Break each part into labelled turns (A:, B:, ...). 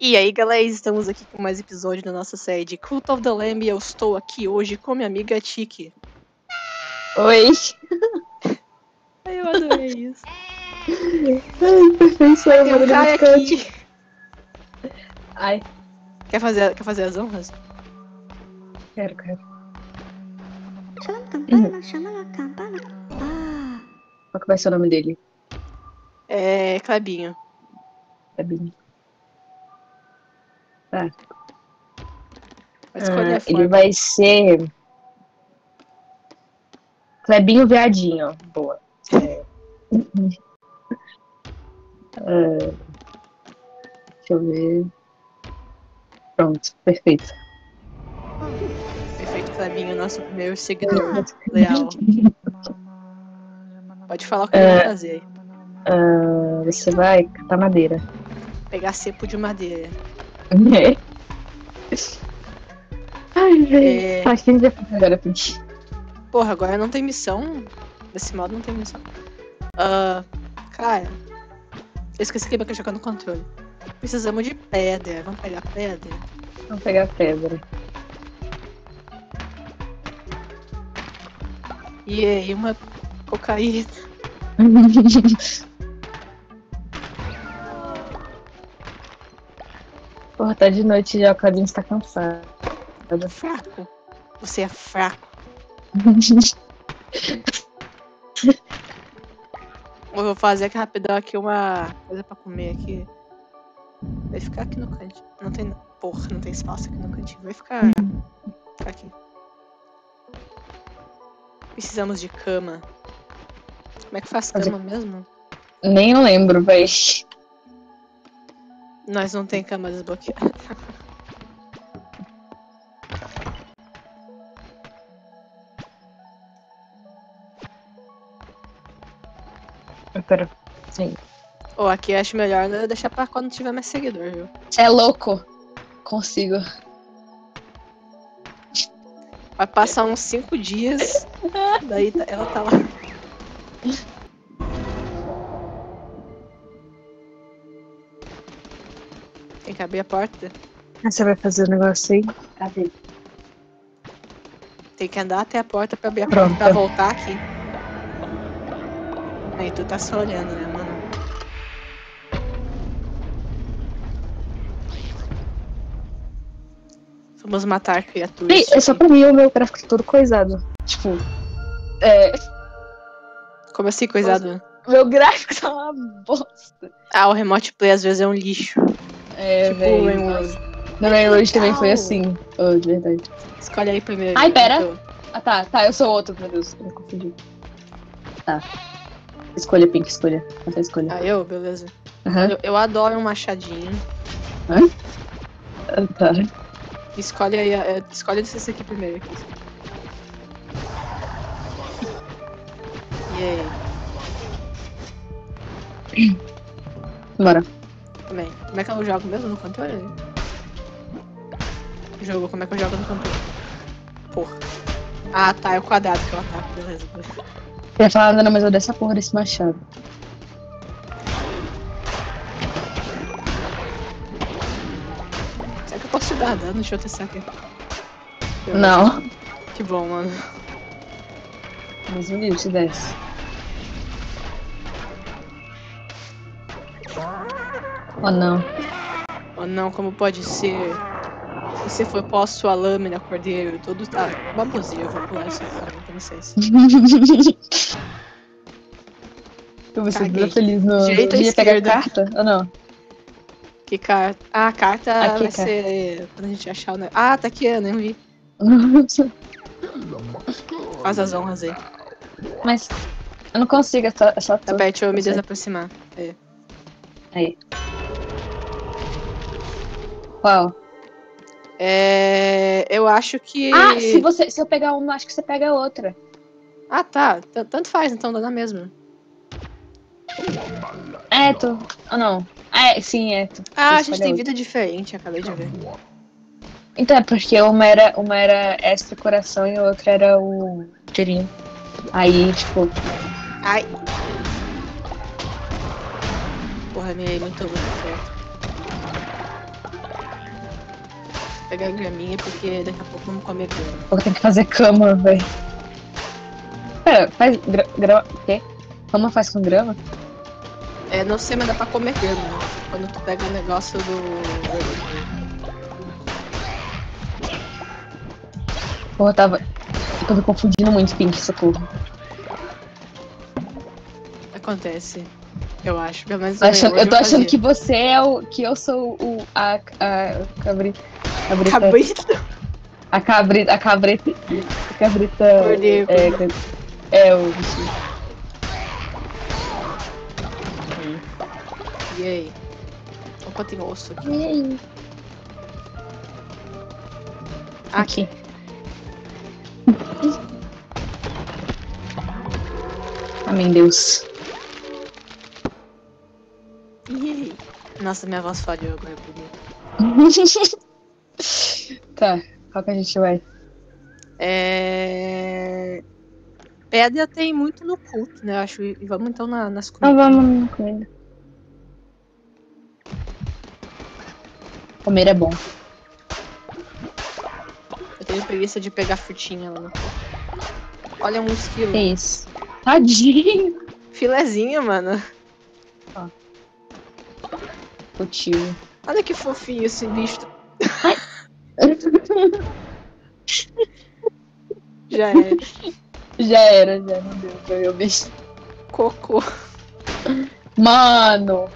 A: E aí, galera, estamos aqui com mais episódio da nossa série de Cult of the Lamb e eu estou aqui hoje com minha amiga Tiki.
B: Oi.
A: Ai, eu adorei isso.
B: Ai, perfeição.
A: Tem um cara aqui.
B: Ai,
A: Quer fazer, quer fazer as honras?
B: quero, quero.
C: Chama a campana, chama a campana. Ah,
B: Qual que vai ser o nome dele?
A: É, Clebinho.
B: Fabinho.
A: Escolher
B: Ah, ele vai ser. Clebinho Viadinho. Boa. É. Ah, Deixa eu ver. Pronto, perfeito.
A: Perfeito, Clebinho, nosso primeiro seguidor leal. Pode falar o que ele vai fazer.
B: Ah, você vai catar madeira.
A: Pegar cepo de madeira.
B: Ai, velho.
A: É,
B: Tá, quem vai fazer agora, Pinch?
A: porra, agora não tem missão. Nesse modo não tem missão. Ah, cara, eu esqueci que ia jogar no controle. Precisamos de pedra. Vamos pegar pedra?
B: Vamos pegar pedra.
A: E aí, uma cocaína.
B: Porra, tá de noite já, o Claudinho está cansado.
A: Fraco. Você é fraco. Eu vou fazer aqui rapidão aqui uma coisa pra comer aqui. Vai ficar aqui no cantinho. Não tem. Porra, não tem espaço aqui no cantinho. Vai ficar. ficar aqui. Precisamos de cama. Como é que faz cama mesmo?
B: Nem lembro, véi.
A: Nós não tem cama desbloqueada.
B: Pera. Sim.
A: Ou aqui eu acho melhor né, deixar pra quando tiver mais seguidor, viu?
B: Você é louco? Consigo.
A: Vai passar uns 5 dias. daí tá- ela tá lá. Tem que abrir a porta.
B: Ah, você vai fazer o negócio aí? Cadê?
A: Tem que andar até a porta pra abrir a
B: Pronto.
A: porta pra voltar aqui. Aí tu tá só olhando, né, mano? Vamos matar criaturas.
B: Ih, é só pra mim o meu gráfico todo coisado. Tipo. É.
A: Como assim, coisado?
B: Meu gráfico tá uma bosta.
A: Ah, o Remote Play às vezes é um lixo.
B: É,
A: tipo o. Rainworld.
B: No Rainworld também foi assim. Oh, de verdade.
A: Escolhe aí primeiro.
B: Ai, pera. Ah, tá. Tá, eu sou outro, meu Deus. Eu confundi. Tá. Escolha, Pink, escolha. Essa escolha.
A: Ah, eu? Beleza.
B: Aham.
A: Eu, eu adoro um machadinho.
B: Ah, Tá.
A: Escolhe aí, é, escolhe esse aqui primeiro. Aqui. E aí?
B: Bora.
A: Também. Como é que eu jogo mesmo no controle? Jogo, como é que eu jogo no controle? Porra. Ah, tá, é o quadrado que eu ataco, beleza.
B: Eu ia falar não, mas eu dei essa porra desse machado.
A: Será que eu posso te dar dano? Deixa eu testar aqui.
B: Não.
A: Que bom, mano.
B: Mas um livro te desce. Oh não.
A: Oh não, como pode ser? Você foi pós sua lâmina, cordeiro, todo tá. Baboseiro, eu vou pular isso aqui, com licença.
B: Você
A: Caguei.
B: ficou feliz no.
A: Direita
B: Eu ia pegar a carta? Ou não?
A: Que carta? Ah, a carta
B: Aqui,
A: vai
B: cara.
A: ser. Quando a gente achar o. Ah, tá aqui, eu nem vi. Faz as honras aí.
B: mas eu não consigo, é só, é só
A: Tá perto, eu me
B: Você.
A: desaproximar. É.
B: Aí. Qual?
A: É, Eu acho que.
B: Ah, se, você, se eu pegar uma, acho que você pega a outra.
A: Ah, tá. T- Tanto faz, então dá na mesma.
B: É, tu. Ou não? É, sim, é tu.
A: Ah, a gente tem vida diferente, acabei de ver.
B: Então é porque uma era, uma era extra coração e a outra era o tirinho. Aí, tipo,
A: Ai. Porra, mirei muito, muito perto. Pegar graminha porque daqui a pouco vamos comer grama.
B: Eu tenho que fazer cama, velho. Pera, faz gra grama. O quê? Cama faz com grama?
A: É, não sei, mas dá pra comer grama. né? Quando tu pega o negócio do.
B: Porra, tava. Eu tô me confundindo muito, Pink, socorro.
A: Acontece. Eu acho. Pelo menos
B: achando- eu tô achando
A: fazia.
B: que você é o. que eu sou o. a. a cabrita. Cabrita.
A: Cabrito.
B: A cabrita. A cabrita. A cabrita.
A: Cordeiro.
B: É, é o bichinho.
A: E aí? Opa, tem osso aqui.
B: E aí? Aqui. Amém, Deus.
A: E aí? Nossa, minha voz falhou agora.
B: tá, qual que a gente vai?
A: É. Pedra tem muito no culto, né? Acho. E vamos então na- nas
B: Então
A: comidas.
B: vamos na comida. Comer é bom.
A: Eu tenho preguiça de pegar frutinha lá. Olha um esquilo.
B: Que isso? Tadinho.
A: Filezinho, mano.
B: O tio.
A: Olha que fofinho esse bicho. Já é
B: Já era, já não deu pra o bicho.
A: cocô.
B: Mano!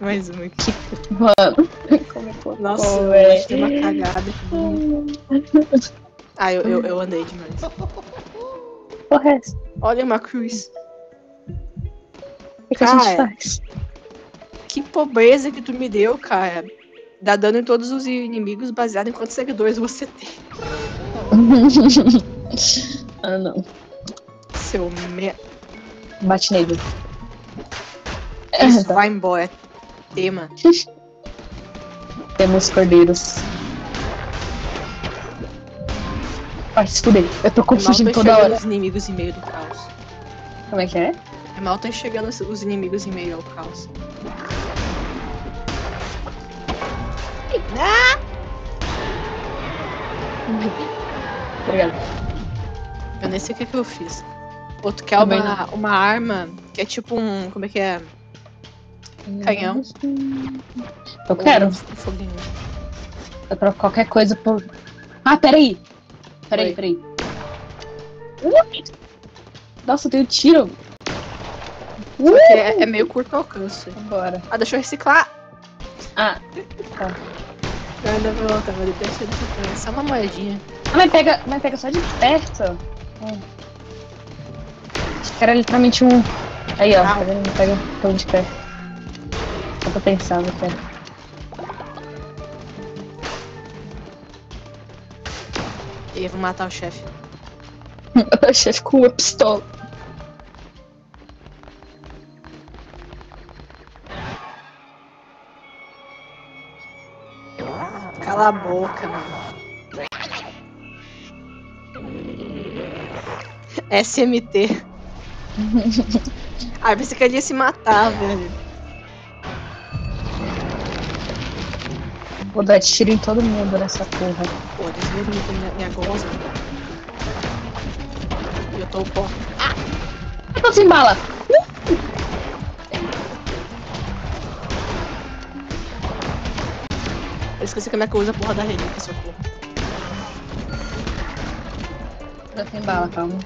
A: Mais um aqui.
B: Mano! Como é que
A: Nossa, eu que tem uma cagada. Ah, eu, eu, eu andei demais.
B: É essa?
A: Olha uma cruz.
B: O que a gente faz?
A: Que pobreza que tu me deu, cara. Dá dano em todos os inimigos baseado em quantos seguidores você tem.
B: ah, não.
A: Seu me...
B: Bate nele.
A: Isso,
B: Tá.
A: vai embora. Tema.
B: Temos cordeiros. Ai, fuder. Eu tô confundindo toda hora.
A: os inimigos em meio do caos.
B: Como é que é?
A: É mal tô enxergando os inimigos em meio ao caos.
B: Obrigada.
A: Eu nem sei o que, que eu fiz. Outro quer
B: Também
A: uma, uma arma que é tipo um. Como é que é? Canhão.
B: Eu quero.
A: Um foguinho.
B: Eu troco qualquer coisa por. Ah, peraí! Peraí,
A: Oi.
B: peraí. Nossa, eu tenho tiro.
A: Que é, é meio curto alcance.
B: Bora.
A: Ah, deixa eu reciclar.
B: Ah,
A: Eu ainda vou mas deixa eu reciclar. Só uma moedinha.
B: ah, mas pega, mas pega só de perto. Hum. Acho que era literalmente um. Aí, ó.
A: Ah.
B: Tá vendo? Pega pelo de perto. Só pra pensar, quero.
A: E eu vou matar o chefe.
B: O chefe com uma pistola.
A: Cala a boca, mano. SMT. ah, eu pensei que ele ia se matar, velho.
B: Vou dar tiro em todo mundo nessa porra.
A: Pô, desvia minha, minha goza. E eu tô pó.
B: Eu tô sem bala.
A: Esqueci como é que eu uso a porra da relíquia, socorro.
B: Tô sem bala, calma.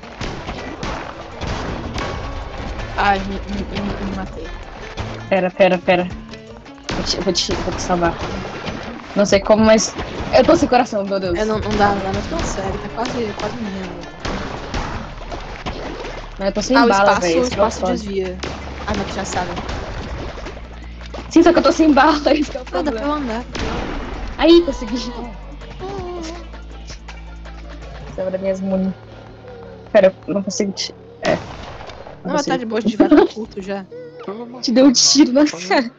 A: Ai, me, me, me, me matei.
B: Pera, pera, pera. Vou te, vou te, vou te salvar. Não sei como, mas. Eu tô sem coração, meu Deus.
A: É, não, não dá, não dá, mas consegue, tá quase, quase morrendo.
B: Mas eu tô sem
A: ah,
B: bala,
A: espaço,
B: velho.
A: o
B: que é o
A: espaço
B: foda.
A: desvia. Ah, mas tu já sabe.
B: Sim, só que eu tô sem bala, esse que é o
A: Ah, dá pra
B: problema.
A: eu andar.
B: Aí, consegui. Sobra minhas munições. Pera, eu não consigo te. É.
A: Não, mas tá de boa, a gente vai pro culto já.
B: Te deu um tiro na cara.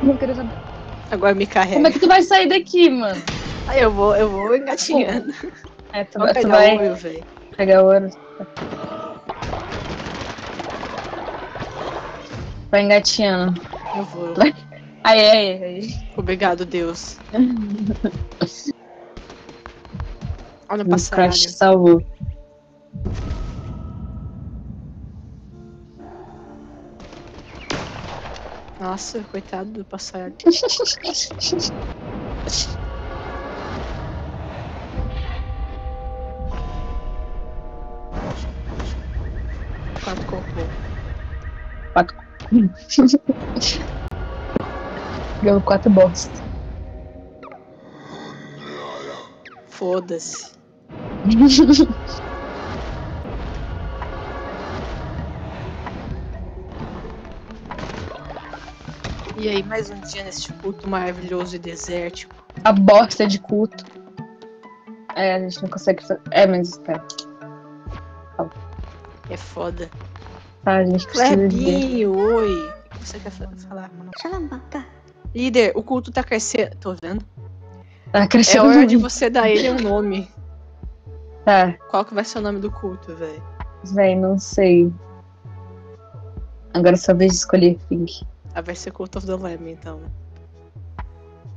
B: Não quero saber.
A: Agora me carrega.
B: Como é que tu vai sair daqui, mano?
A: Aí eu vou, eu vou engatinhando.
B: É, tu, vai- tu
A: pegar
B: vai
A: o ouro, velho.
B: pegar ouro. Vai engatinhando.
A: Eu vou.
B: Aí, aí, aí.
A: Obrigado, Deus. Olha o
B: O Crash
A: passarinho.
B: salvou.
A: Nossa, coitado do passarinho. Quatro cocô.
B: Ganhou quatro bosta.
A: Foda-se. E aí, mais um dia nesse culto maravilhoso e desértico.
B: A bosta de culto. É, a gente não consegue fazer. É, mas espera.
A: É foda.
B: Tá, a gente precisa.
A: Clebinho, oi. O que você quer fa- falar?
C: Xalambaka.
A: Líder, o culto tá crescendo. Tô vendo?
B: Tá
A: É
B: crescendo
A: hora de você dar ele um nome.
B: Tá,
A: Qual que vai ser o nome do culto, velho?
B: véi, não sei. Agora é só vez de escolher Pink.
A: Ah, vai ser Cult of the Lamb, então.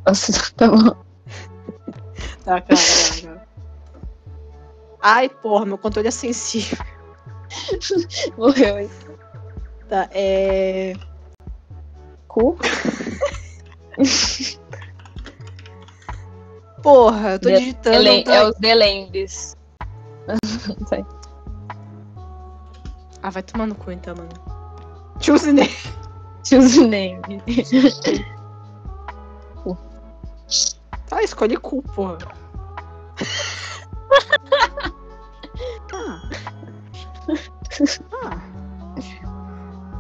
B: Nossa, tá bom.
A: Tá, cara, cara. Ai, porra, meu controle é sensível.
B: Morreu, hein?
A: Tá, é.
B: Cu?
A: Porra, eu tô
B: De-
A: digitando.
B: Ele-
A: não tá-
B: É os Delendes. Sai.
A: Ah, vai tomar no cu então, mano. Choose name.
B: Choose name.
A: Tá, escolhe cu, porra.
C: Ah.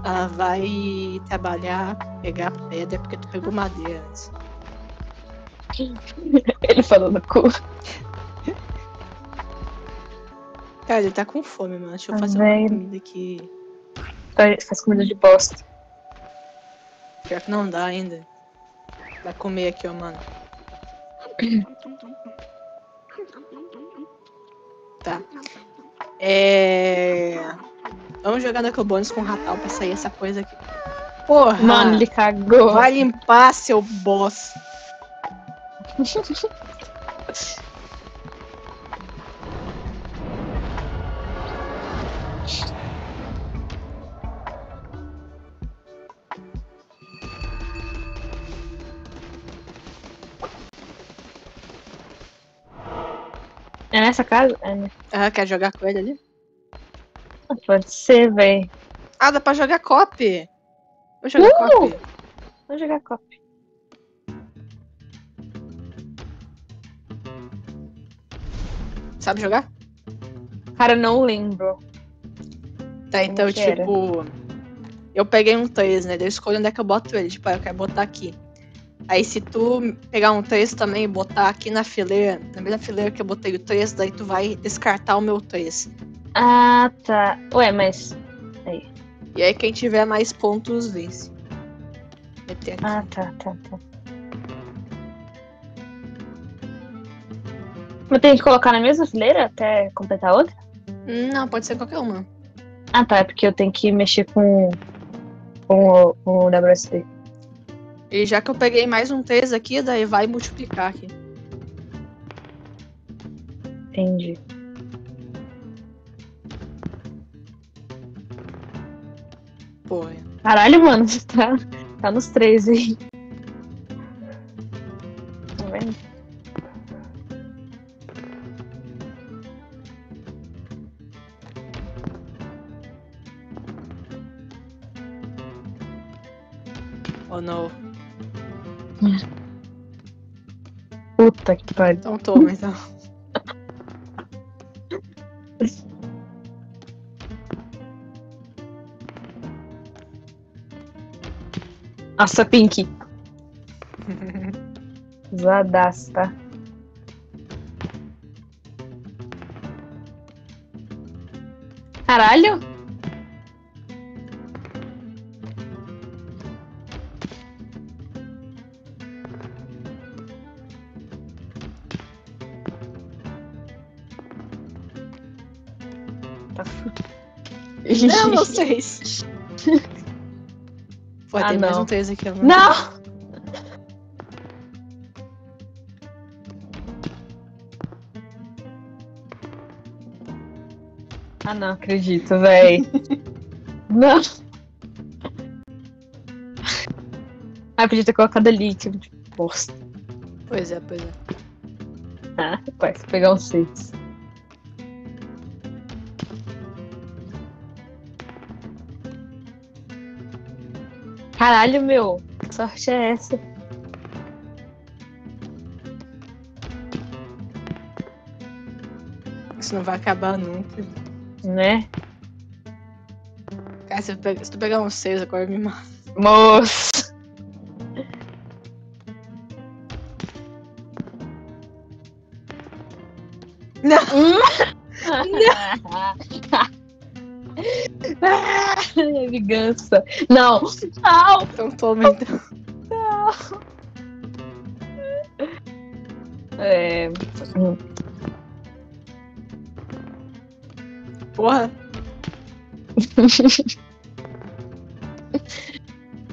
C: Ah,
A: vai trabalhar, pegar pedra, porque tu pegou madeira antes.
B: Ele falou no cu.
A: Cara, ele tá com fome, mano. Deixa eu
B: Tá
A: fazer uma comida aqui.
B: Faz faz comida de bosta.
A: Pior que não dá ainda. Vai comer aqui, ó, mano. Tá. É. Vamos jogar Knuckle com o Ratal pra sair essa coisa aqui. Porra!
B: Mano, ele cagou.
A: Vai limpar, seu boss.
B: É nessa casa? É, né?
A: Ah, quer jogar com ele ali?
B: Ah, Pode ser, véi.
A: Ah, dá pra jogar cop. Vou jogar
B: Uh!
A: cop.
B: Vamos jogar cop.
A: Sabe jogar?
B: Cara, não lembro.
A: Tá, então, tipo. Eu peguei um 3, né? Eu escolho onde é que eu boto ele. Tipo, ah, eu quero botar aqui. Aí se tu pegar um 3 também e botar aqui na fileira, na mesma fileira que eu botei o 3, daí tu vai descartar o meu 3.
B: Ah, tá. Ué, mas.
A: E aí quem tiver mais pontos vence.
B: Ah, tá, tá, tá. Mas tem que colocar na mesma fileira até completar outra?
A: Não, pode ser qualquer uma.
B: Ah, tá. É porque eu tenho que mexer com, com, o, com o WSD.
A: E já que eu peguei mais um 3 aqui, daí vai multiplicar aqui.
B: Entendi.
A: Porra.
B: Caralho, mano, você tá, tá nos três aí. Tá vendo?
A: Oh não.
B: Puta que pariu.
A: Então toma, então.
B: Nossa, Pink. Zadaço, tá? Caralho? Tá
A: Não, sei. Pô,
B: Ah,
A: tem mais
B: não.
A: um 3 aqui. ó.
B: Não! Ah, não acredito, véi. não. Ah, podia ter colocado ali, tipo, de bosta.
A: Pois é, pois é.
B: Ah, vai pegar um 6. Caralho, meu. Que sorte é essa?
A: Isso não vai acabar nunca.
B: Né?
A: Cara, se, tu pegar um 6 agora me mata.
B: Moço. Vingança. Não. Não.
A: Então toma então.
B: É... hum.
A: Porra.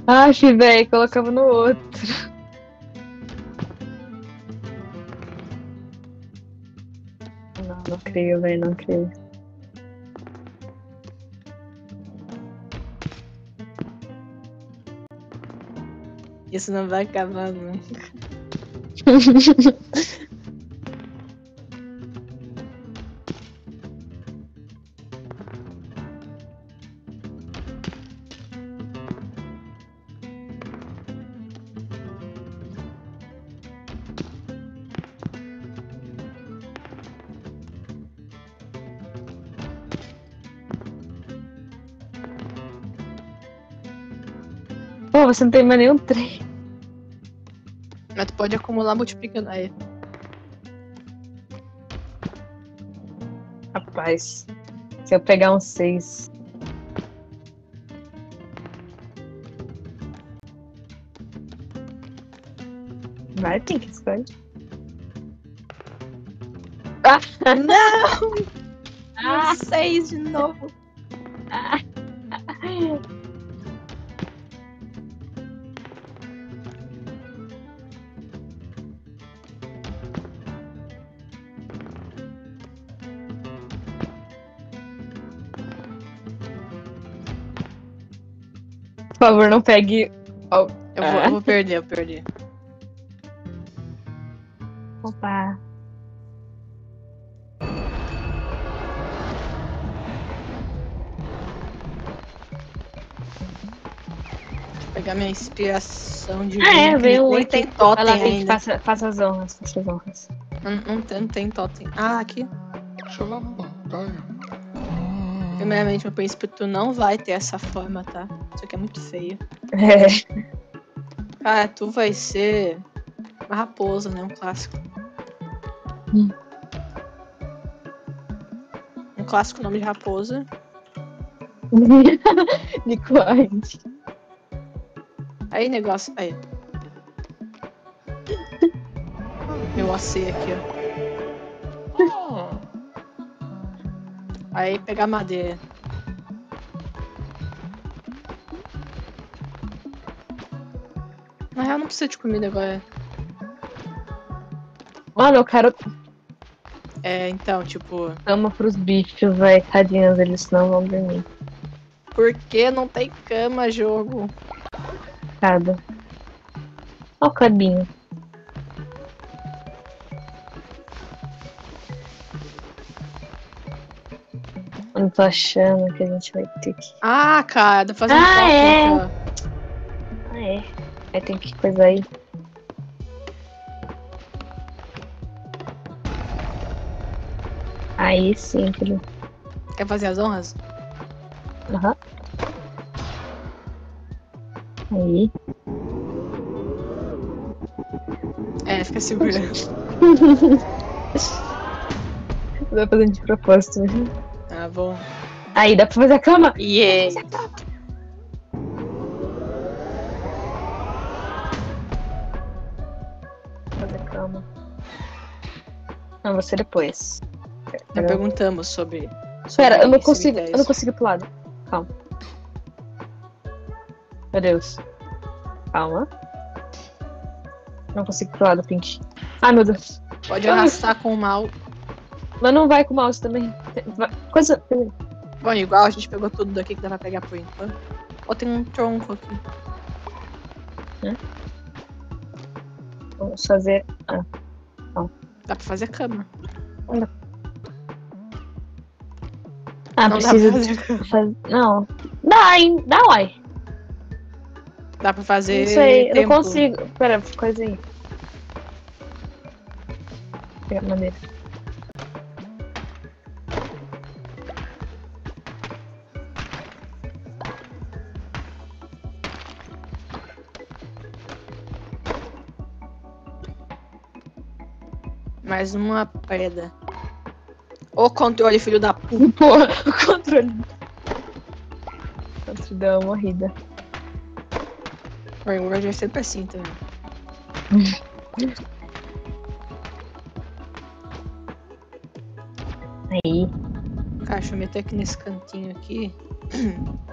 B: Ai, velho, colocava no outro. Não, não creio, velho, não creio.
A: Isso não vai acabar nunca.
B: Pô, você não tem mais nenhum trem.
A: Pode acumular multiplicando. Aí.
B: Rapaz, se eu pegar um 6. Vai, tem que escolher.
A: Não!
B: Ah,
A: Um 6 de novo.
B: Por favor, não pegue.
A: Eu vou,
B: Ah.
A: eu vou perder, eu perder.
B: Opa.
A: Pegar minha inspiração de.
B: Ah, é, veio um
A: Nem
B: aqui.
A: tem
B: Vai
A: totem
B: lá,
A: ainda.
B: faça, faça as honras, faça as honras.
A: Não, não, tem, não tem totem. Ah, aqui.
D: Shalalabaya.
A: Primeiramente, meu príncipe, tu não vai ter essa forma, tá? Isso aqui é muito feio.
B: É.
A: Cara, tu vai ser uma raposa, né? Um clássico.
B: Hum.
A: Um clássico nome de raposa.
B: Nicole.
A: Aí, negócio. Aí. Meu AC aqui, ó. Aí, pegar madeira. Na real, não precisa de comida agora.
B: Mano, eu quero
A: É, então, tipo,
B: cama pros bichos, velho. Tadinhos, eles não vão dormir.
A: por que não tem cama, jogo?
B: Cada. Ó o Clebinho. Eu não tô achando que a gente vai ter que.
A: Ah, cara, tô fazendo
B: Ah,
A: totem
B: é? Ah, é. Aí tem que coisa aí. Aí sim, filho.
A: Quer fazer as honras?
B: Aham. Aí.
A: É, fica segurando.
B: Vai fazendo de propósito. né?
A: Bom.
B: Aí, dá pra fazer a cama?
A: Yeah!
B: Fazer a cama. Não, você depois.
A: Já perguntamos sobre. sobre
B: Pera, eu não consigo. Eu não consigo ir pro lado. Calma. Meu Deus. Calma. Não consigo pro lado, Pink. Ai, meu Deus.
A: Pode arrastar com o mal.
B: Mas não vai com o mouse também. Vai- Coisa.
A: Bom, igual a gente pegou tudo daqui que dá pra pegar por enquanto. Ó, tem um tronco aqui.
B: Vamos fazer. Ah,
A: Dá pra fazer cama.
B: ah
A: Não dá
B: precisa
A: pra
B: de
A: fazer.
B: faz- Não. Dá, hein? Dá, uai.
A: Dá pra fazer.
B: Não sei, eu
A: tempo.
B: não consigo. Pera, coisa aí. Pega a madeira.
A: Mais uma pedra. Ô controle, filho da puta.
B: O controle. O controle deu uma morrida.
A: O Word é sempre assim também.
B: Aí.
A: Cara, deixa eu meter aqui nesse cantinho aqui.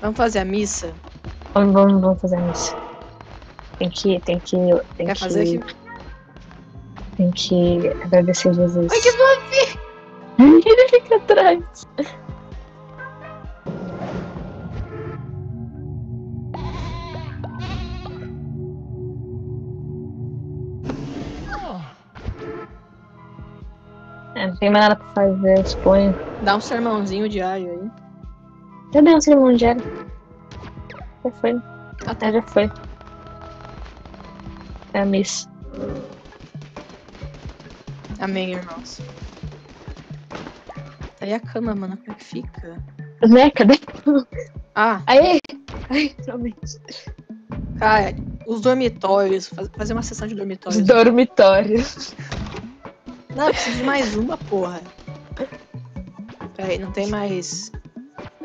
A: Vamos fazer a missa?
B: Vamos, vamos, vamos fazer isso. Tem que. Tem que. Tem
A: Quer
B: que,
A: fazer aqui?
B: Tem que agradecer Jesus.
A: Ai, que fluffy!
B: Ele fica atrás. É, não tem mais nada pra fazer, eu suponho.
A: Dá um sermãozinho diário aí.
B: Dei um sermão diário. Já foi.
A: Ah, tá.
B: É, já foi. É a miss.
A: Amém, irmãos. Aí a cama, mano. Como é que fica?
B: Né? Cadê?
A: Ah,
B: Aê! Aê, finalmente.
A: cara, os dormitórios. faz- Fazer uma sessão de
B: Os
A: dormitórios.
B: dormitórios.
A: Não, eu preciso de mais uma, porra. Peraí, não tem mais.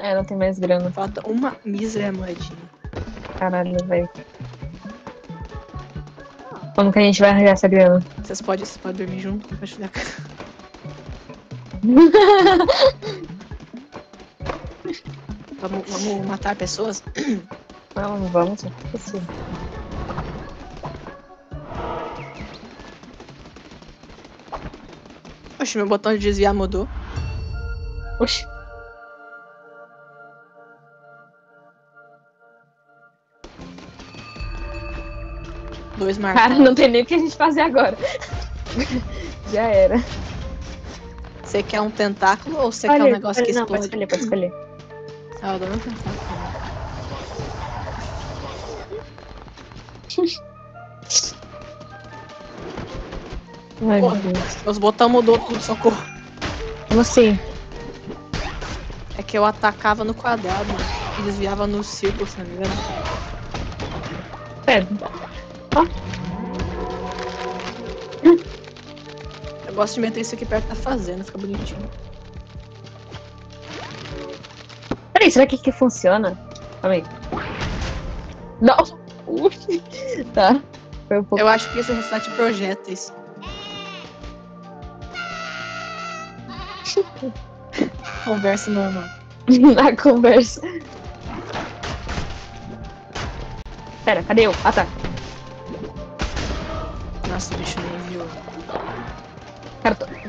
B: É, não tem mais grana.
A: Falta uma mísera moedinha.
B: Caralho, velho. Como que a gente vai arranjar essa grana?
A: Vocês podem, vocês podem dormir junto cama. Vamos, vamos matar pessoas?
B: Não, não vamos. Não é possível.
A: Oxe, meu botão de desviar mudou.
B: Oxi.
A: Dois marcos.
B: Cara, não tem nem o que a gente fazer agora. Já era.
A: Você quer um tentáculo ou você quer um negócio que
B: não, pode
A: explode?
B: escolher, pode escolher.
A: Ah, eu dou um tentáculo.
B: Ai, meu
A: Porra.
B: Deus.
A: Meus botões mudou tudo, socorro.
B: Como assim?
A: É que eu atacava no quadrado e desviava no círculo, se não me engano.
B: Pera.
A: Eu gosto de meter isso aqui perto da fazenda, fica bonitinho.
B: Peraí, será que aqui funciona? Calma aí. Não! Ui. Tá. Foi um pouco.
A: Eu acho que isso reflete projéteis. Conversa normal.
B: na conversa. Pera, cadê eu? Ah, tá.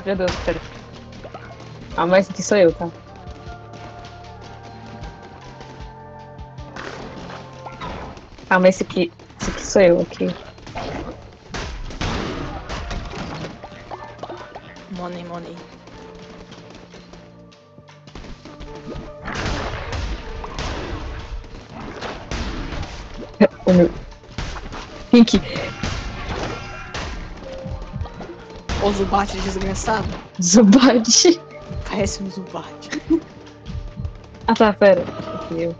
B: Meu Deus, pera. Ah, mas aqui sou eu, tá? Ah, mas esse aqui. Esse aqui sou eu, aqui.
A: Money, money.
B: O meu. Pink.
A: O Zubat desgraçado.
B: Zubat.
A: Parece um Zubat.
B: Ah, tá, pera. Eu.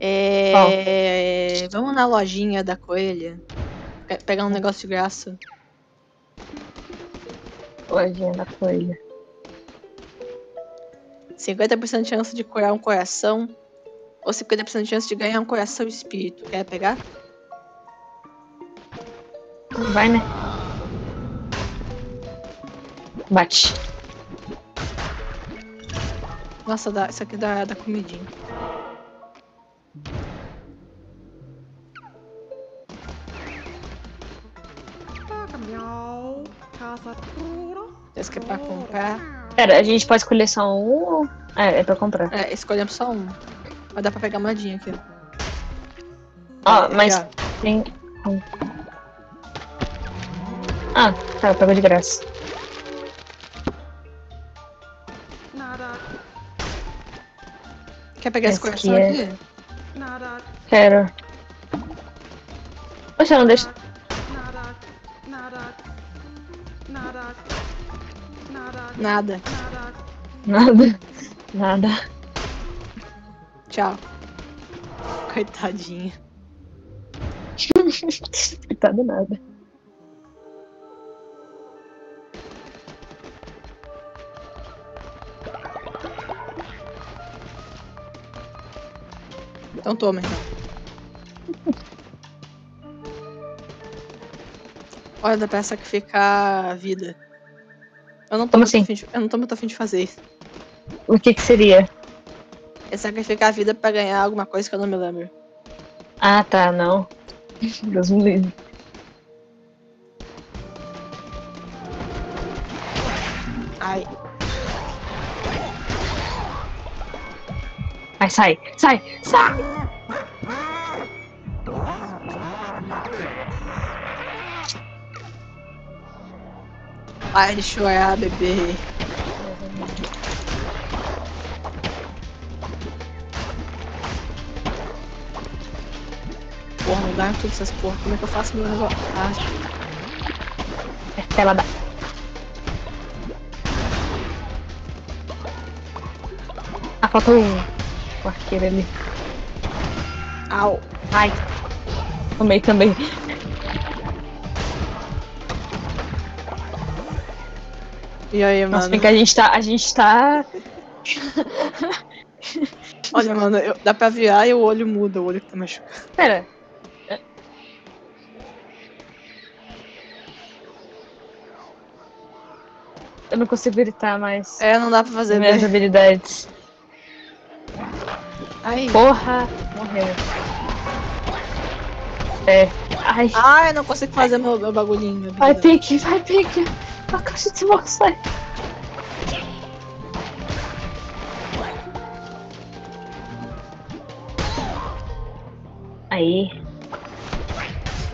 A: É, Vamos na lojinha da coelha. Pe- Pegar um negócio de graça.
B: Lojinha da coelha.
A: 50% de chance de curar um coração. Ou 50% de chance de ganhar um coração e espírito. Quer pegar?
B: Vai, né? Bate.
A: Nossa, dá, isso aqui dá, dá comidinha. Esse aqui é pra comprar.
B: Pera, a gente pode escolher só um ou... É, é pra comprar.
A: É, escolhemos só um. Mas dá pra pegar moedinha aqui.
B: Ó,
A: É,
B: mas
A: aqui,
B: tem... um. Ah, tá, pegou de graça.
C: Nada.
A: Quer pegar esse
B: Esse
A: coração
B: aqui é-
A: aqui?
C: nada,
B: Quero. Poxa, não deixa...
C: nada, Nada. nada.
A: Tchau. Coitadinha.
B: Coitado nada.
A: Então toma, então. Olha, dá pra sacrificar a vida. Eu não tô,
B: Como
A: muito
B: assim?
A: afim de, eu não tô muito afim de fazer isso.
B: O que que seria?
A: É sacrificar a vida pra ganhar alguma coisa que eu não me lembro.
B: Ah, tá, não. Deus me livre.
A: Ai,
B: Ai, sai, sai, sai!
A: Para de chorar, bebê. Porra, não dá todas essas porra. Como é que eu faço meu negócio? Ah,
B: É tela da. Ah, falta o, o arqueiro ali.
A: au.
B: Ai. Tomei também.
A: E aí,
B: Nossa,
A: mano?
B: bem que a gente tá. A gente tá.
A: Olha, mano, eu- dá pra virar e o olho muda, o olho que tá machucado.
B: Pera. Eu não consigo gritar mais.
A: É, não dá pra fazer
B: minhas
A: bem.
B: habilidades.
A: Ai,
B: Porra! Morreu. É. Ai.
A: ai, eu não consigo fazer meu, meu bagulhinho. meu
B: Vai. Pique, vai, Pique. A caixa de moça. Aí.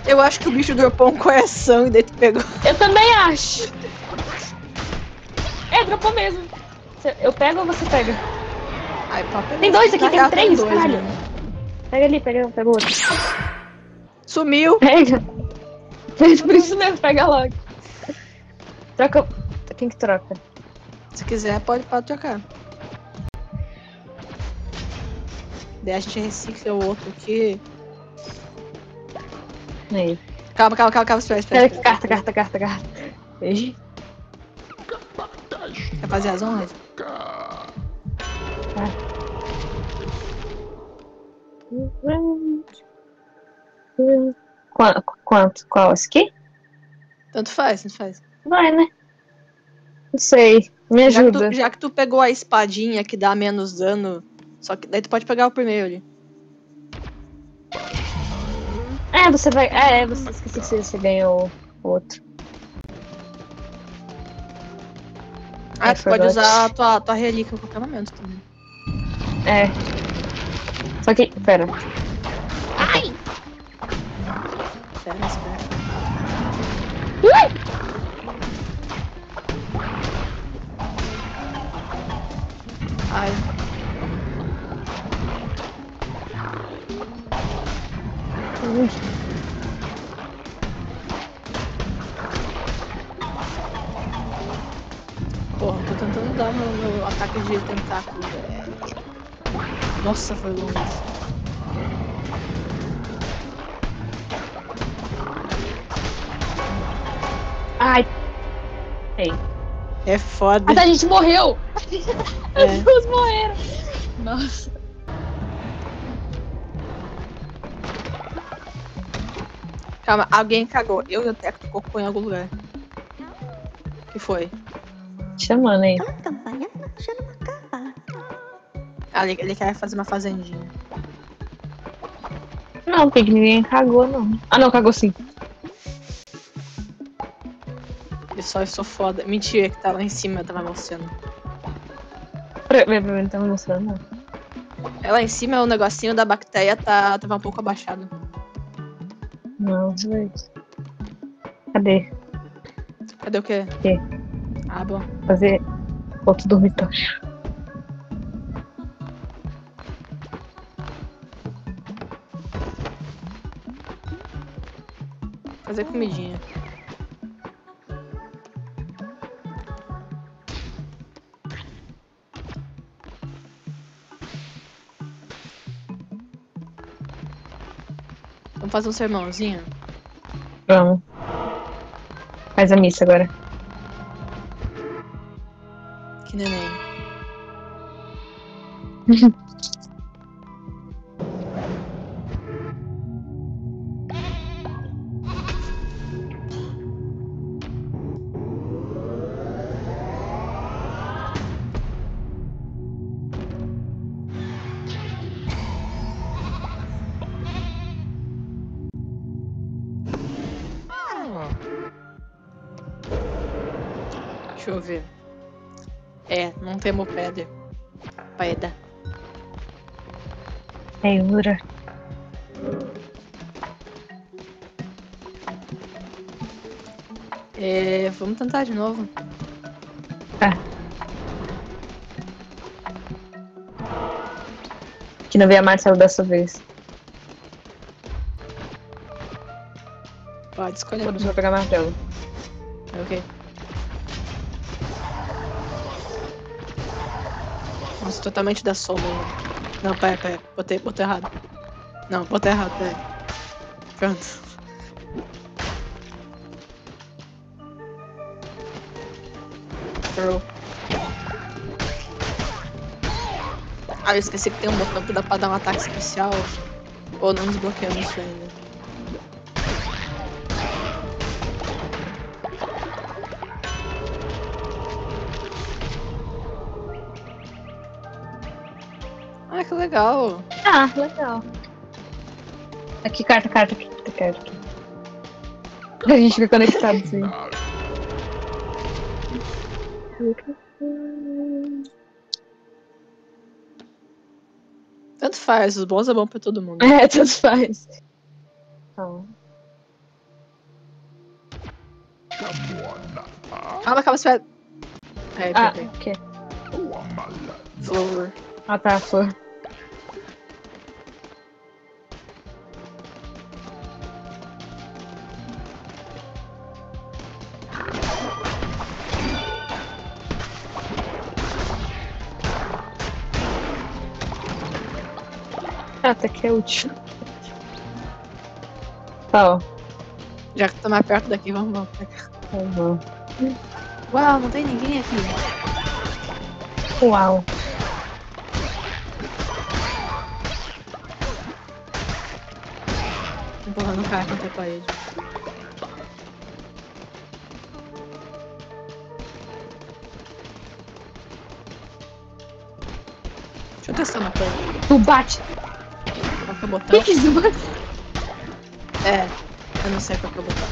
A: Eu acho que o bicho dropou um coração e daí tu pegou.
B: Eu também acho. É, dropou mesmo. Eu pego ou você pega?
A: Ai, papo.
B: Tem dois aqui, tem três,
A: dois,
B: caralho.
A: mano.
B: Pega ali, pega, pega outro.
A: Sumiu.
B: Pega. Por isso mesmo, pega logo. Troca. Quem que troca?
A: Se quiser, pode, pode trocar. Daí a gente recicla o outro aqui.
B: Aí.
A: Calma, calma, calma, calma, espera, espera. Espera.
B: carta, carta, carta, carta. Beijo.
A: Quer fazer as honras?
B: Quanto? Quanto? Qual? Esse aqui?
A: Tanto faz, tanto faz.
B: Vai, né? Não sei. Me
A: Já que,
B: ajuda.
A: tu, já que tu pegou a espadinha que dá menos dano, só que daí tu pode pegar o primeiro ali.
B: É, você vai. É, é, você esqueci que você, ganhou o outro.
A: Ah,
B: I
A: tu pode usar a tua, tua relíquia em qualquer momento também.
B: É. Só que. Pera.
A: Espera, espera. Ai.
B: longe.
A: Porra, tô tentando dar meu, meu ataque de tentáculo, velho. Nossa, foi longe.
B: Ai. Ei.
A: É foda.
B: Ah, tá, a gente morreu.
A: É.
B: As duas morreram. Nossa.
A: Calma, alguém cagou. Eu e o Teco cocô em algum lugar. O que foi?
B: Chamando aí.
C: Acaba.
A: Ah, ele, ele quer fazer uma fazendinha.
B: Não, porque ninguém cagou, não. Ah, não, cagou sim.
A: Pessoal, eu sou foda. Mentira que tá lá em cima, eu tava mostrando.
B: Pra, pra, pra mim não tava mostrando, não.
A: É lá em cima, o negocinho da bactéria tá, tava um pouco abaixado.
B: Não, foi. Cadê?
A: Cadê o quê?
B: Quê?
A: Ah, bom.
B: Fazer outro dormitório.
A: Fazer comidinha. Vamos fazer um sermãozinho?
B: Vamos. Faz a missa agora.
A: É.
B: É,
A: vamos tentar de novo.
B: Que não veio a Marcelo dessa vez.
A: Pode escolher.
B: Vou pegar martelo.
A: Ok. Nossa, totalmente da sombra. Não, pera, pera. Botei, botei errado. Não, botei errado, pera. Pronto. Throw. Ah, eu esqueci que tem um botão que dá pra dar um ataque especial. Ou não desbloqueamos isso ainda. Legal.
B: Ah, legal. Aqui, carta, carta, aqui, carta, carta. A gente fica conectado, sim.
A: Tanto faz, os bons é bom pra todo mundo.
B: É, tanto faz. Então,
A: Calma, calma, espera. É,
B: ah, o quê?
A: Flower.
B: Ah, tá, foi. Ah, tá aqui é útil. Tá, ó.
A: Já que tô mais perto daqui, vamos.
B: Tá bom.
A: Uau, não tem ninguém aqui.
B: Uau.
A: Empurrando o cara contra a parede. Deixa eu testar uma coisa.
B: Tu bate.
A: Que é
B: isso bate?
A: É, eu não sei qual que é o botão.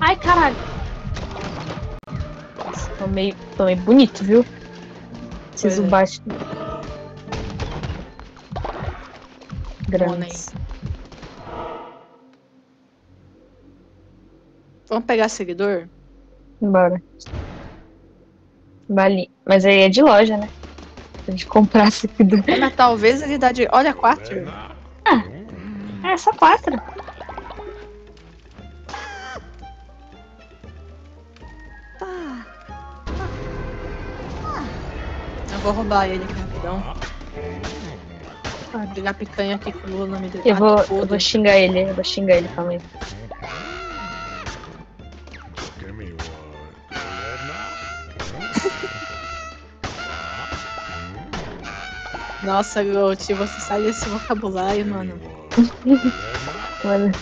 B: Ai, caralho. Nossa, tomei, tomei bonito, viu? Esse
A: Pois é.
B: Grandes.
A: Vamos pegar seguidor?
B: Bora. Vale. Mas aí é de loja, né? Pra gente comprar seguidor.
A: É, mas talvez ele dá de. Olha, quatro.
B: É, só quatro.
C: Pá,
A: Eu vou roubar ele aqui rapidão.
B: Pode.
A: Pegar picanha aqui com o nome dele.
B: Eu
A: Ah,
B: vou, eu vou xingar ele, eu vou xingar ele, calma aí.
A: Nossa, Gold, você sai desse vocabulário, mano.
B: Mano.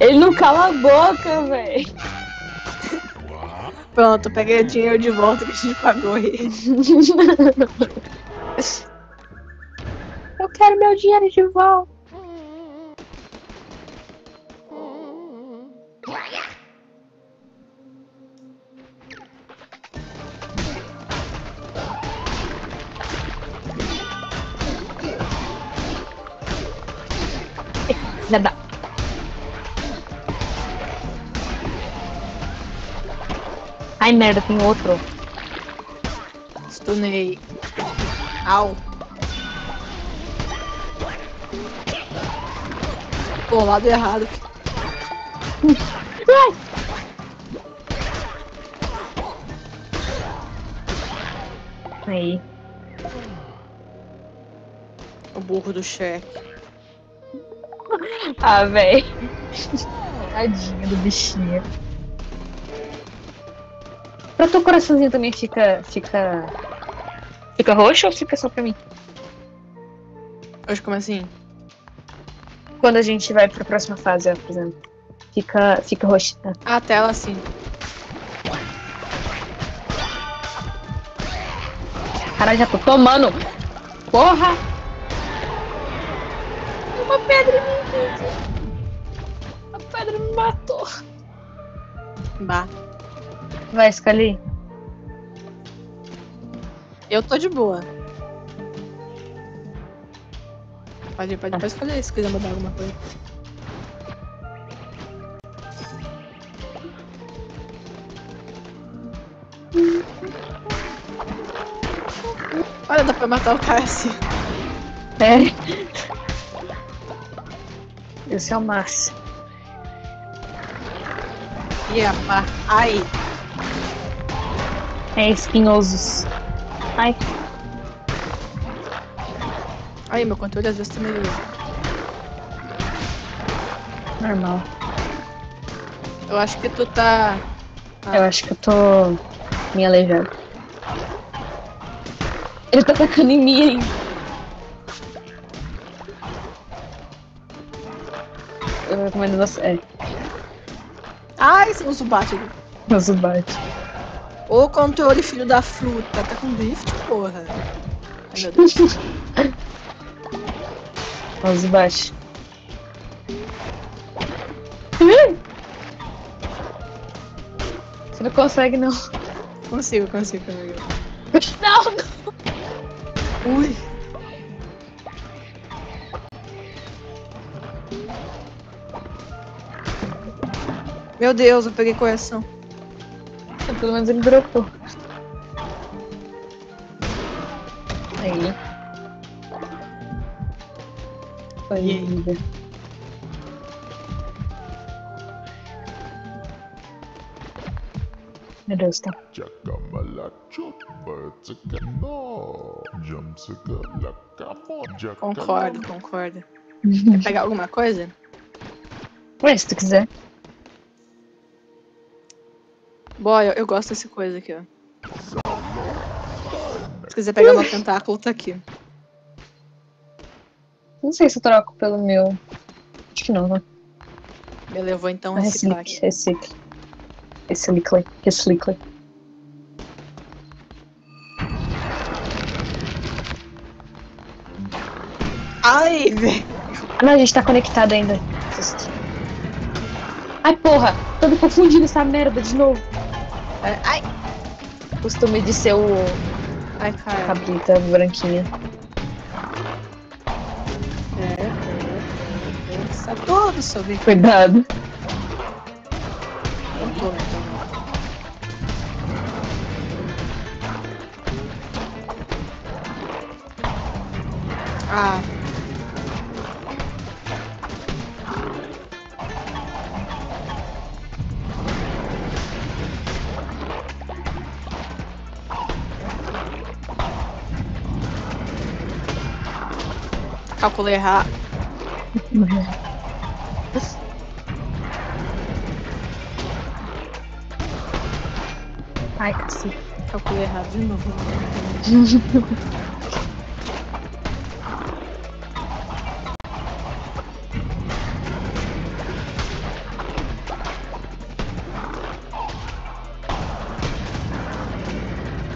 B: Ele não cala a boca, velho.
A: Pronto, peguei o dinheiro de volta que a gente pagou ele.
B: Eu quero meu dinheiro de volta. Filha da... Ai, merda, tem outro.
A: Stunei. Au. Pô, lado errado.
B: Ai! Aí.
A: O burro do Shrek.
B: Ah, véi. Tadinho do bichinho. Pra teu coraçãozinho também fica. fica. Fica roxo ou fica só pra mim?
A: Hoje, como assim?
B: Quando a gente vai pra próxima fase, ó, por exemplo. Fica. fica roxo. Ah,
A: Ah, a tela assim.
B: Caralho, já tô tomando! Porra! Uma pedra em mim, gente. A pedra me matou.
A: Bah.
B: Vai, Scully.
A: Eu tô de boa. Pode, pode, pode escolher se quiser mudar alguma coisa. Olha, dá pra matar o cara assim.
B: É. Esse é o máximo.
A: Ih, pá. Ai,
B: É espinhosos. Ai,
A: ai, meu controle às vezes tá meio.
B: normal.
A: Eu acho que tu tá. Ah.
B: Eu acho que eu tô me aleijando. Ele tá atacando em mim ainda. Eu recomendo você. É,
A: Ai, esse uso bate.
B: o Zubat.
A: Ô controle, filho da fruta. Tá com drift, porra. Ai, meu Deus.
B: O Zubat. Você não consegue, não.
A: Consigo, consigo, consigo.
B: Não, não.
A: Ui. Meu Deus, eu peguei correção.
B: Pelo menos ele dropou. Aí. Foi
A: E aí?
B: linda. Meu Deus, tá.
A: Concordo, concordo. Quer pegar alguma coisa?
B: Ué, se tu quiser.
A: Boa, eu, eu gosto dessa coisa aqui, ó. Se quiser pegar meu tentáculo, tá aqui.
B: Não sei se eu troco pelo meu. Acho que não, né?
A: Me levou então a
B: Ah,
A: reciclar aqui.
B: recicle. Recicle, recicle.
A: Ai, velho.
B: Ah, não, a gente tá conectado ainda. Ai, porra! Tô me confundindo essa merda de novo.
A: É, Ai,
B: Costume de ser o
A: ai, cara.
B: cabrita branquinha.
A: É, é, é. Todo sobre
B: Cuidado.
A: então. Ah. Calculei errado.
B: Ai, cacete.
A: Calculei errado de novo.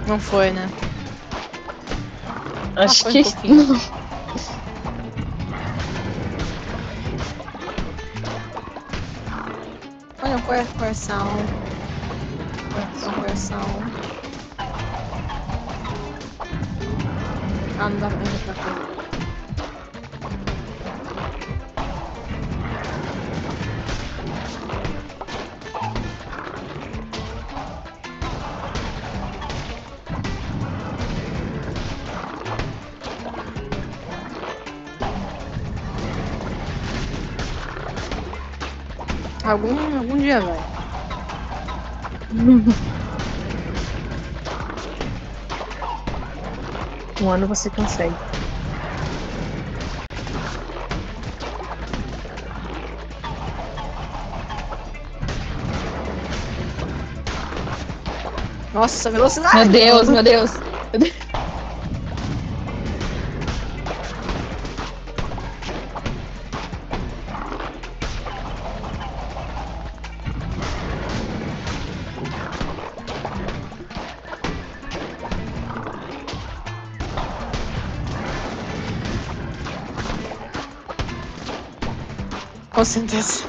A: Não foi, né?
B: Acho
A: foi
B: que.
A: um qual
B: Um ano você consegue.
A: Nossa, velocidade!
B: Meu Deus, meu Deus.
A: Com certeza.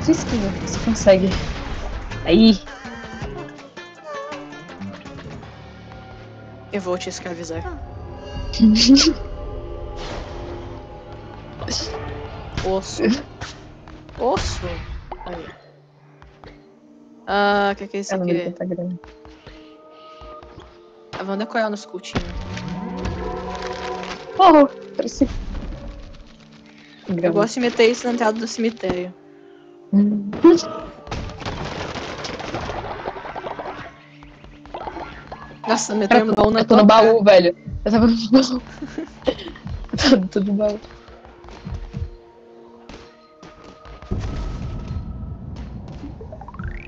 B: Fresquinho, você consegue. Aí.
A: Eu vou te escravizar. Osso. Osso? Aí. Ah, o que, que é isso
B: Ela
A: aqui? Vamos decorar nos cultinhos.
B: Oh, parece.
A: Eu gosto de meter isso na entrada do cemitério. Nossa, meter um baú na
B: Eu tô no baú, velho. Eu tava no baú. Tô no baú.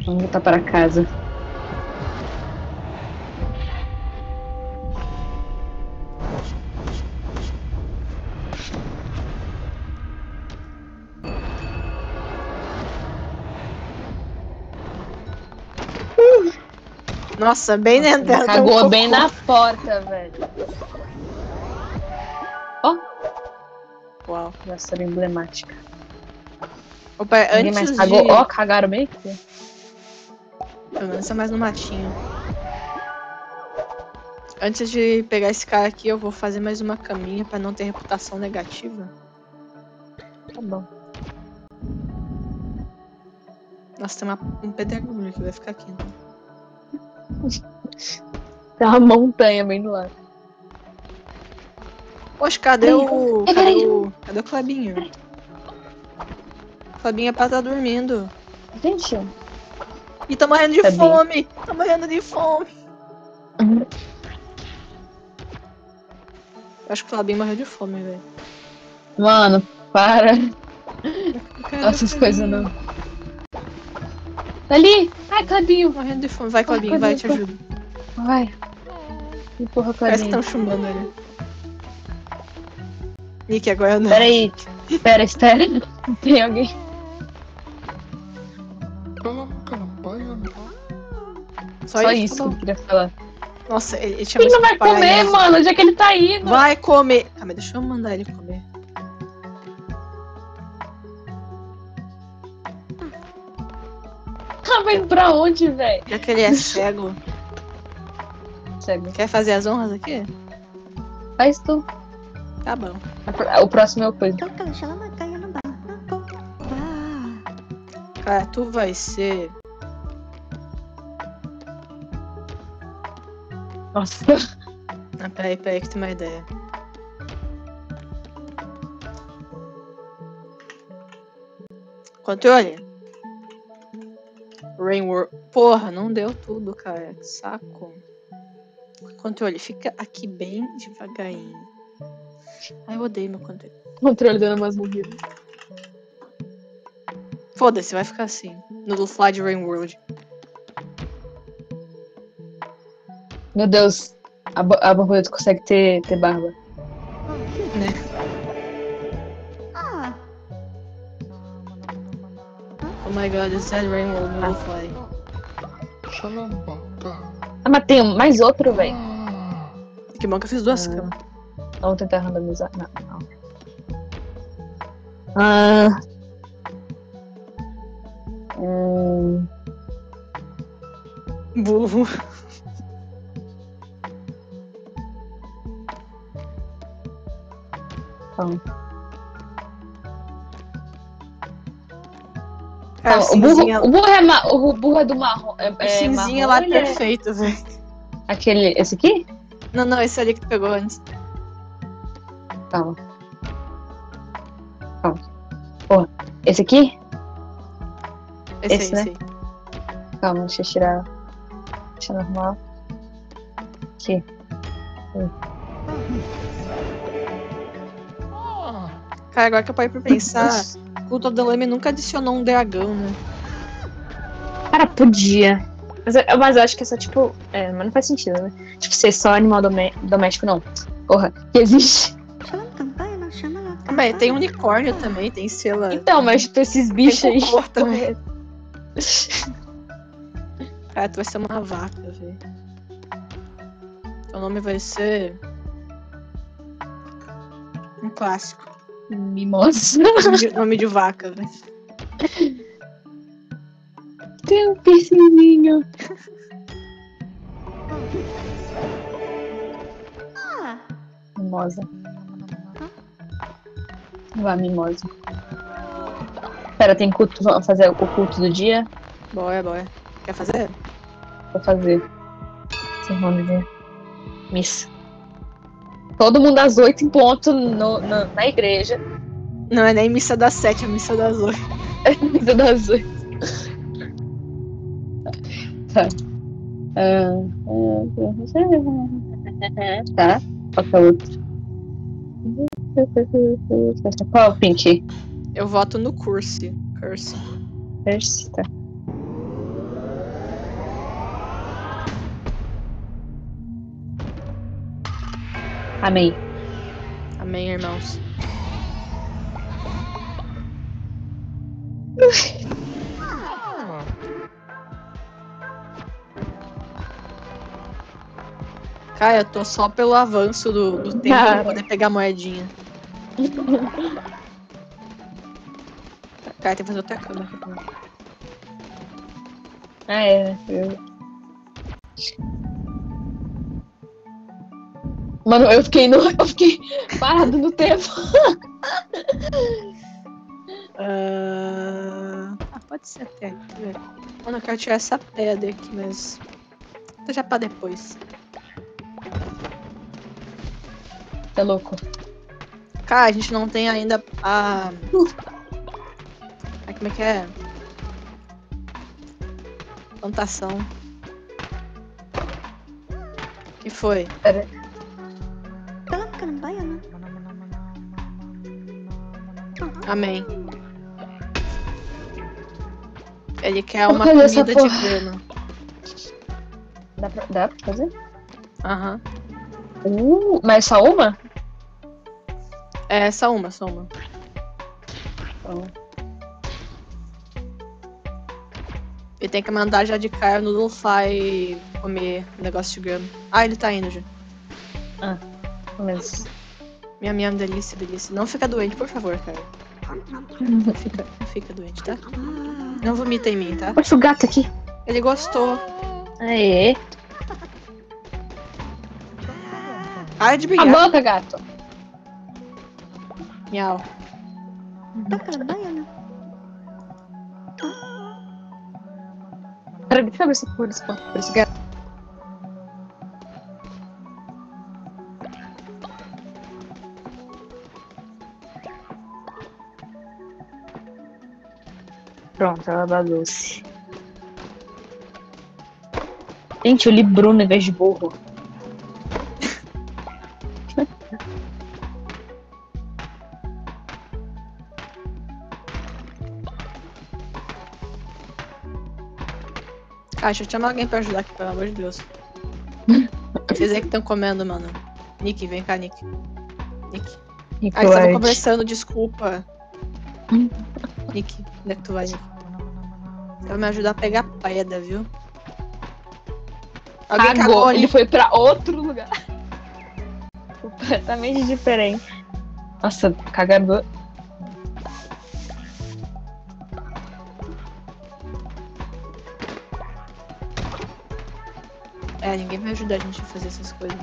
B: Vamos voltar para casa.
A: Nossa, bem na entrada. tem um
B: Cagou bem na porta, velho.
A: Uau.
B: Nossa, era emblemática.
A: Opa,
B: Ninguém mais
A: antes
B: cagou.
A: de...
B: Ó, cagaram bem aqui.
A: Pelo menos é mais no matinho. Antes de pegar esse cara aqui, eu vou fazer mais uma caminha pra não ter reputação negativa.
B: Tá bom.
A: Nossa, tem uma, um pedregulho que vai ficar aqui. Então.
B: Tem uma montanha bem do lado.
A: Poxa, cadê o. Cadê o. Cadê o Clebinho? Clebinho é pra estar dormindo.
B: Gente,
A: E tá morrendo de
B: Clebinho.
A: fome! Tá morrendo de fome!
B: Uhum.
A: Acho que o Clebinho morreu de fome, velho.
B: mano, para.
A: Cadê
B: Não, essas
A: o
B: coisas não. Tá Ali! Ai, Clebinho!
A: Morrendo de fome. Vai, Clebinho, vai, te
B: Clebinho,
A: ajudo.
B: Vai. Empurra,
A: Parece que
B: Clebinho.
A: estão chumbando ele. Nick, agora não.
B: Pera aí. Espera, espera. Tem alguém.
A: Só,
B: Só,
A: isso,
B: isso que eu queria falar.
A: Nossa, ele, ele chama
B: Ele não vai comer, mano. Já que ele tá indo.
A: Vai comer. Ah, mas deixa eu mandar ele comer.
B: Ah, vai pra onde, velho?
A: Já que ele é cego,
B: Cego.
A: quer fazer as honras aqui?
B: Faz tu.
A: Tá bom.
B: O próximo é o coisa.
C: Vá.
A: Cara, tu vai ser.
B: Nossa.
A: Ah, peraí, peraí, que tem uma ideia. Controle. Rainworld. Porra, não deu tudo, cara. Que saco. Controle, fica aqui bem devagarinho. Ai, eu odeio meu controle.
B: Controle dando umas morridas.
A: Foda-se, vai ficar assim. No Fly de Rainworld.
B: Meu Deus, a, bo- a borboleta consegue ter, ter barba.
A: My god, is that Rainworld no Fly?
D: Xalambaka.
B: Ah, mas tem mais outro, velho.
D: Ah,
A: Que bom que eu fiz duas
B: Ah.
A: camas.
B: Vamos tentar randomizar. Não, não. Ah. Hum,
A: Burro. Cara, o
B: burro,
A: cinzinha,
B: o, burro é ma- o burro é do marrom. É, é
A: cinzinha
B: marrom,
A: lá é perfeito, velho.
B: Aquele. Esse aqui?
A: Não, não, esse ali que tu pegou antes.
B: Calma. Calma. Porra. Esse aqui?
A: Esse,
B: Esse,
A: aí,
B: né?
A: esse.
B: Calma, deixa eu tirar. Deixa normal. Aqui.
A: Cara, agora que eu parei pra pensar, Culto da Lame nunca adicionou um dragão, né?
B: Cara, podia. Mas, eu- mas eu acho que é só tipo. É, mas não faz sentido, né? Tipo, ser só animal domé- doméstico, não. Porra, que existe.
A: Ah, Mas tem unicórnio também, tem sela.
B: Então, mas tipo, esses bichos aí.
A: também. Cara, tu vai ser uma vaca, velho. Teu nome vai ser. Um clássico.
B: Mimosa.
A: Nome de, vaca, velho.
B: Tem um piercingzinho.
C: Ah,
B: Mimosa. Vai, mimosa. Pera, tem culto. Vamos fazer o culto do dia?
A: Bora, bora. Quer fazer?
B: Vou fazer. Sem nome de missa. Todo mundo às oito em ponto no- na- na igreja.
A: Não é nem missa das sete, é missa das oito.
B: Missa das oito. Tá. Ah, Tá. Qual que é o outro? Qual é o pink?
A: Eu voto no curse. Curse.
B: Esse, tá. Amém.
A: Amém, irmãos.
D: ah,
A: Cara, eu tô só pelo avanço do, do tempo pra poder pegar moedinha. Cara, tem que fazer outra também.
B: Ah, é. Eu... Mano, eu fiquei no. Eu fiquei parado no tempo.
A: Ah, ah, pode ser até aqui, velho. Mano, eu quero tirar essa pedra aqui, mas. Deixa pra depois.
B: Tá louco.
A: Cara, a gente não tem ainda a. a como é que é? Plantação. que foi?
C: Pela
A: Amém. Ele quer uma comida de.
B: Dá pra, dá pra fazer?
A: Aham.
B: Uh, mas só uma?
A: É, só uma, só uma.
B: Então,
A: Ele tem que mandar já de cara no Lufai comer negócio de grana. Ah, ele tá indo já.
B: mas.
A: Minha minha delícia, delícia. Não fica doente, por favor, cara. Não fica, não fica doente, tá? Não vomita em mim, tá?
B: Poxa, o gato aqui.
A: Ele gostou.
B: Aê.
A: Para de
B: A
A: brigar.
B: boca, gato.
A: Miau.
C: campana.
B: Pera, deixa eu ver se eu por esse, por esse gato. Pronto, ela dá doce. Gente, eu li Bruno em vez de burro.
A: Ah, deixa eu chamar alguém pra ajudar aqui, pelo amor de Deus. Vocês aí que estão comendo, mano. Nick, vem cá, Nick. Nick.
B: E
A: Ah, estavam
B: Clyde.
A: conversando, desculpa. Nick, onde é que tu vai, Nick? Pra me ajudar a pegar pedra, viu? Alguém
B: Cagou.
A: cagou,
B: Ele foi pra outro lugar. Completamente diferente. Nossa, cagador.
A: É, ninguém vai ajudar a gente a fazer essas coisas.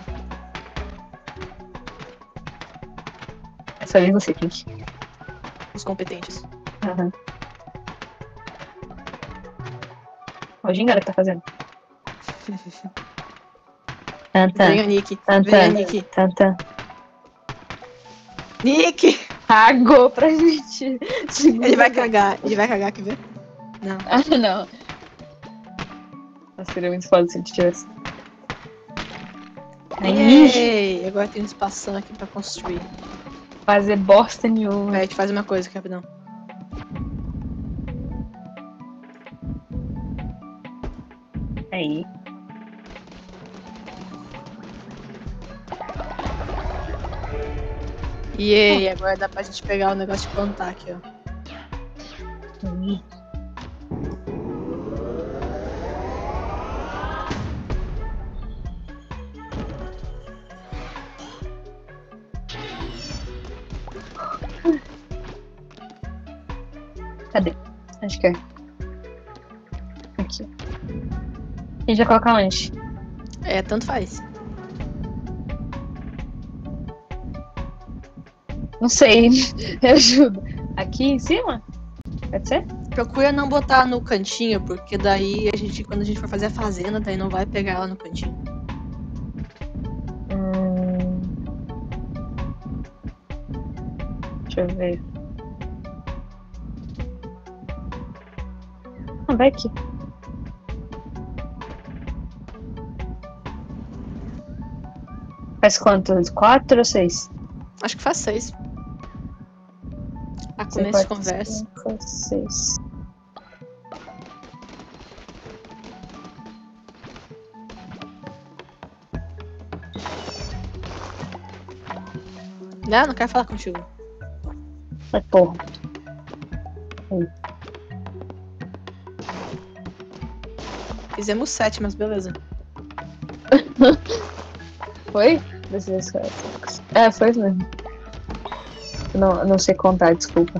B: É só você, Kiki.
A: Os competentes.
B: Aham. Ó, o Gingara que tá fazendo. Tanta,
A: Venha, Nick.
B: tanta,
A: Venha, Nick.
B: tanta.
A: Nick!
B: Cagou pra gente.
A: Ele vai cagar. Ele vai cagar, quer ver? Não.
B: Ah, não. Nossa, seria muito foda se ele tivesse. Aí,
A: agora tem um espação aqui pra construir.
B: fazer bosta nenhuma.
A: Vai, te faz uma coisa rapidão.
B: Aí.
A: E aí, agora dá pra gente pegar o negócio de plantar aqui, ó.
B: Cadê? Acho que é. Aqui. A gente vai colocar onde?
A: É, tanto faz.
B: Não sei. Me ajuda. Aqui em cima? Pode ser?
A: Procura não botar no cantinho, porque daí a gente, quando a gente for fazer a fazenda, daí não vai pegar ela no cantinho.
B: Hum... Deixa eu ver. Ah, vai aqui. Faz quanto? Quatro ou seis?
A: Acho que faz seis. A
B: Sei,
A: começo de conversa.
B: cinco, seis.
A: Não, não quero falar contigo.
B: Ai, porra.
A: Fizemos sete, mas beleza.
B: Foi? É, foi mesmo. Não, não sei contar, desculpa.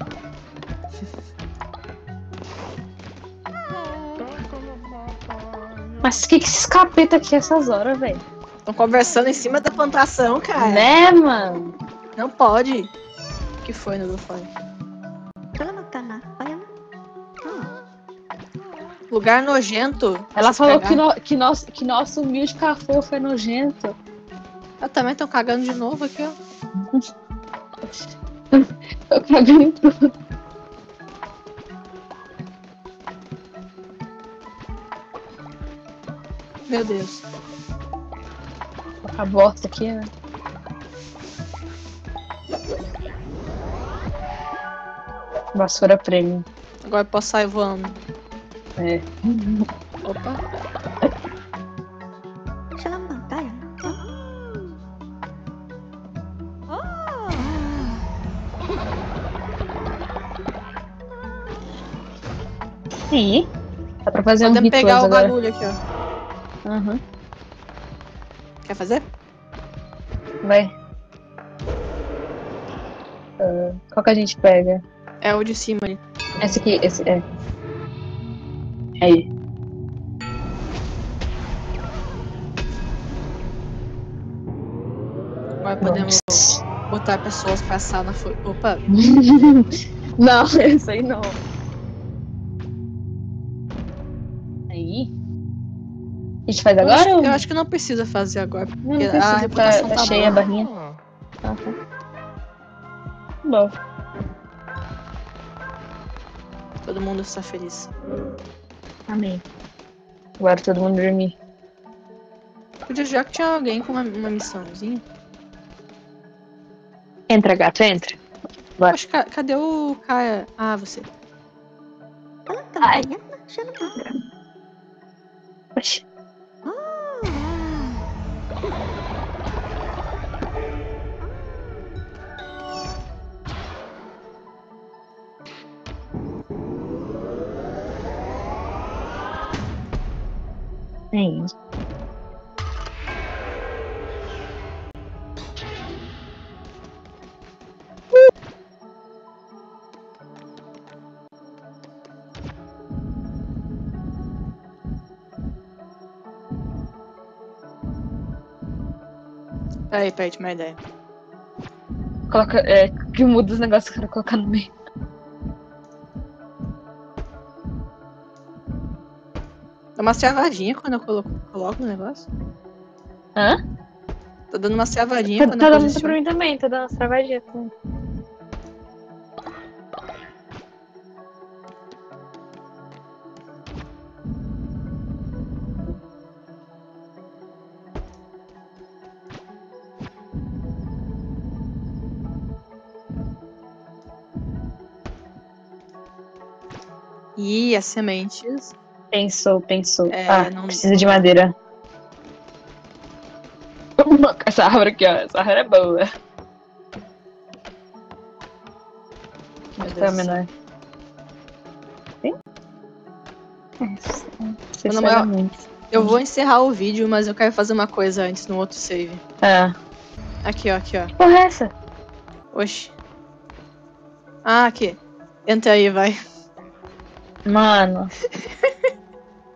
B: Mas o que, que esses capeta aqui essas horas, velho?
A: Estão conversando em cima da plantação, cara.
B: Né, mano?
A: Não pode. O que foi?
C: Kalamakana. Ayam. Ah.
A: Lugar nojento.
B: Ela falou que, no, que, nosso, que nosso humilde cafofo é nojento.
A: Também estão cagando de novo aqui, ó.
B: Tô cagando em tudo.
A: Meu Deus.
B: A bosta aqui, né? Vassoura premium.
A: Agora eu posso sair voando.
B: É.
A: Opa.
B: E dá pra fazer um
A: Podemos
B: ritual
A: pegar o
B: agora.
A: bagulho aqui, ó.
B: Aham.
A: Quer fazer?
B: Vai. Ah, qual que a gente pega?
A: É o de cima ali.
B: Esse aqui, esse é. Aí.
A: Agora podemos
B: Nossa.
A: botar pessoas pra assar na folha. Opa,
B: não, esse aí não. A gente faz
A: eu
B: agora?
A: acho,
B: ou-
A: eu acho que não precisa fazer agora.
B: Não, não precisa,
A: a
B: tá,
A: reputação
B: tá
A: tá
B: cheia a barrinha.
D: Ah,
B: Ah, tá. Bom.
A: Todo mundo está feliz.
B: Amém. Agora todo mundo dormir.
A: Podia já que tinha alguém com uma, uma missãozinha.
B: Entra, gato, entra. Bora.
A: Poxa, ca- cadê o Caia? Ah, você.
C: Pela
B: Ai.
C: campanha, chama lá.
B: Oxi. Aí.
A: Peraí, peraí, tinha uma ideia.
B: Coloca. É, que muda os negócios que eu quero colocar no meio.
A: Uma travadinha quando eu coloco, coloco o negócio.
B: Hã?
A: Tô dando uma travadinha
B: Tá,
A: quando
B: tá
A: eu
B: dando pra mim também, tá dando umas travadinhas também.
A: Ih, as sementes.
B: Pensou, pensou.
A: É,
B: ah,
A: não-
B: precisa de madeira. Essa árvore aqui, ó. Essa árvore é boa.
A: Meu
B: Essa é a
A: Deus.
B: menor. Sim? É.
A: Eu vou encerrar o vídeo, mas eu quero fazer uma coisa antes no outro save.
B: Ah.
A: Aqui, ó, aqui, ó.
B: Que porra é essa?
A: Oxi. Ah, aqui. Entra aí, vai.
B: Mano.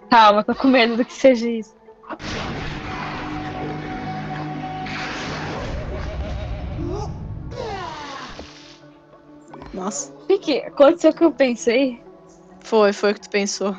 B: Calma, tô com medo do que seja isso.
A: Nossa.
B: O que, que aconteceu que eu pensei?
A: Foi, foi o que tu pensou.